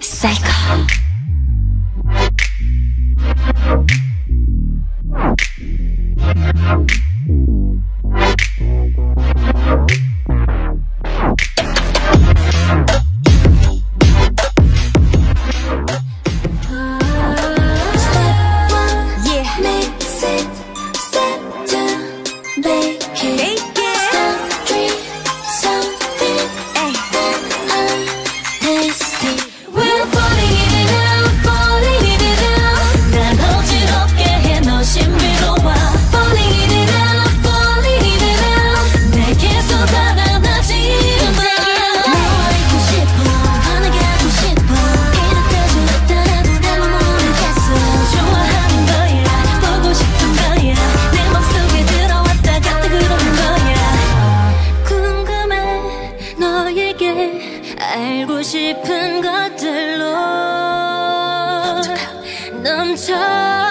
Psycho. 알고 싶은 것들로 넘쳐